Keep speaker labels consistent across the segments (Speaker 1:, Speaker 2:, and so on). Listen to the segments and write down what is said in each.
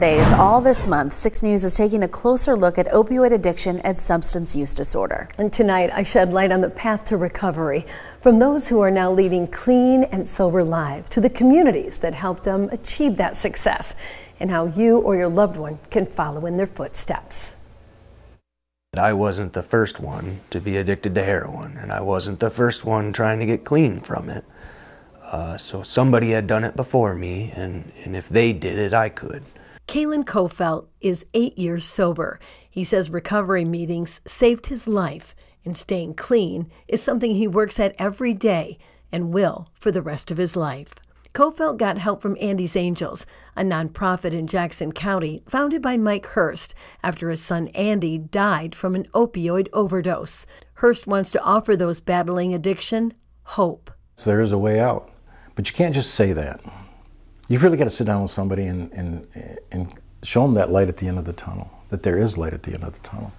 Speaker 1: Days all this month, 6 News is taking a closer look at opioid addiction and substance use disorder.
Speaker 2: And tonight, I shed light on the path to recovery from those who are now leading clean and sober lives to the communities that help them achieve that success and how you or your loved one can follow in their footsteps.
Speaker 3: I wasn't the first one to be addicted to heroin, and I wasn't the first one trying to get clean from it. Uh, so somebody had done it before me, and, and if they did it, I could.
Speaker 2: Kalen Kofelt is eight years sober. He says recovery meetings saved his life, and staying clean is something he works at every day and will for the rest of his life. Kofelt got help from Andy's Angels, a nonprofit in Jackson County founded by Mike Hurst after his son Andy died from an opioid overdose. Hurst wants to offer those battling addiction hope.
Speaker 4: So there is a way out, but you can't just say that you've really got to sit down with somebody and, and, and show them that light at the end of the tunnel, that there is light at the end of the tunnel.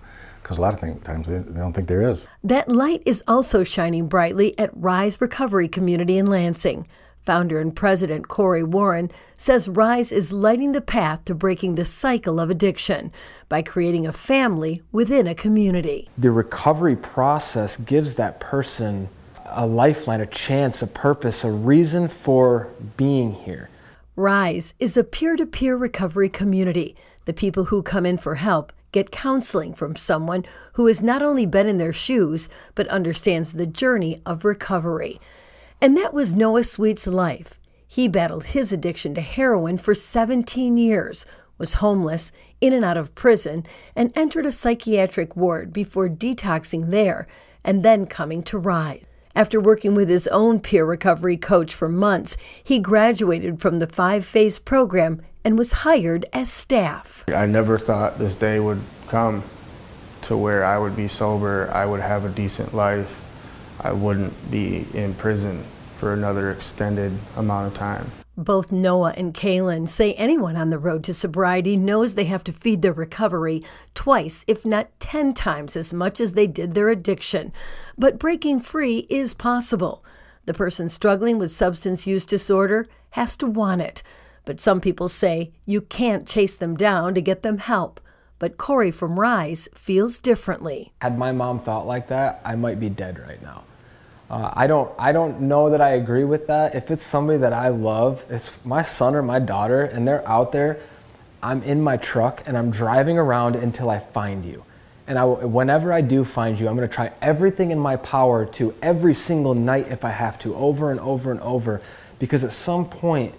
Speaker 4: Because a lot of times they, they don't think there is.
Speaker 2: That light is also shining brightly at Rise Recovery Community in Lansing. Founder and president Corey Warren says Rise is lighting the path to breaking the cycle of addiction by creating a family within a community.
Speaker 5: The recovery process gives that person a lifeline, a chance, a purpose, a reason for being here.
Speaker 2: RISE is a peer to peer recovery community. The people who come in for help get counseling from someone who has not only been in their shoes, but understands the journey of recovery. And that was Noah Sweet's life. He battled his addiction to heroin for 17 years, was homeless, in and out of prison, and entered a psychiatric ward before detoxing there and then coming to Rise. After working with his own peer recovery coach for months, he graduated from the five phase program and was hired as staff.
Speaker 6: I never thought this day would come to where I would be sober, I would have a decent life, I wouldn't be in prison for another extended amount of time.
Speaker 2: Both Noah and Kaylin say anyone on the road to sobriety knows they have to feed their recovery twice, if not 10 times as much as they did their addiction. But breaking free is possible. The person struggling with substance use disorder has to want it. But some people say you can't chase them down to get them help. But Corey from Rise feels differently.
Speaker 5: Had my mom thought like that, I might be dead right now. Uh, I don't I don't know that I agree with that. If it's somebody that I love, it's my son or my daughter, and they're out there. I'm in my truck and I'm driving around until I find you. And I, whenever I do find you, I'm going to try everything in my power to every single night if I have to, over and over and over, because at some point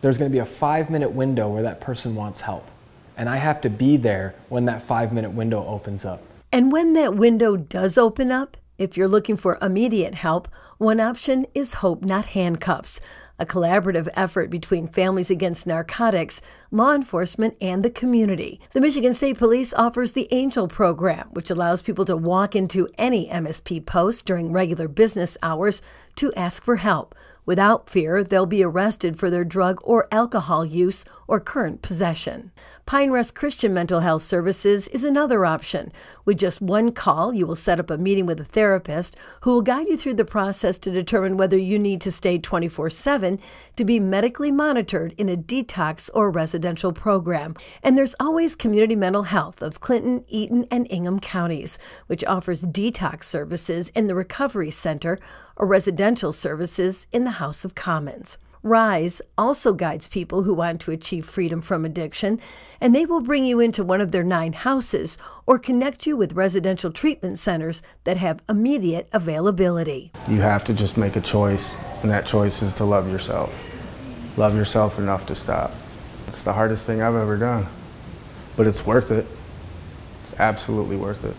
Speaker 5: there's going to be a five minute window where that person wants help. And I have to be there when that five minute window opens up.
Speaker 2: And when that window does open up, if you're looking for immediate help, one option is Hope Not Handcuffs, a collaborative effort between Families Against Narcotics, law enforcement, and the community. The Michigan State Police offers the Angel program, which allows people to walk into any MSP post during regular business hours to ask for help. Without fear, they'll be arrested for their drug or alcohol use or current possession. Pine Rest Christian Mental Health Services is another option. With just one call, you will set up a meeting with a therapist who will guide you through the process to determine whether you need to stay 24 7 to be medically monitored in a detox or residential program. And there's always Community Mental Health of Clinton, Eaton, and Ingham counties, which offers detox services in the Recovery Center or residential services in the House of Commons. Rise also guides people who want to achieve freedom from addiction, and they will bring you into one of their nine houses or connect you with residential treatment centers that have immediate availability.
Speaker 6: You have to just make a choice, and that choice is to love yourself. Love yourself enough to stop. It's the hardest thing I've ever done, but it's worth it. It's absolutely worth it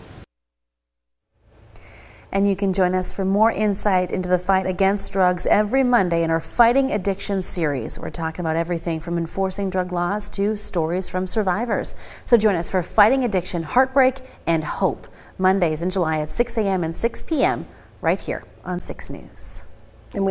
Speaker 1: and you can join us for more insight into the fight against drugs every Monday in our Fighting Addiction series. We're talking about everything from enforcing drug laws to stories from survivors. So join us for Fighting Addiction, Heartbreak, and Hope, Mondays in July at 6 a.m. and 6 p.m. right here on 6 News. And we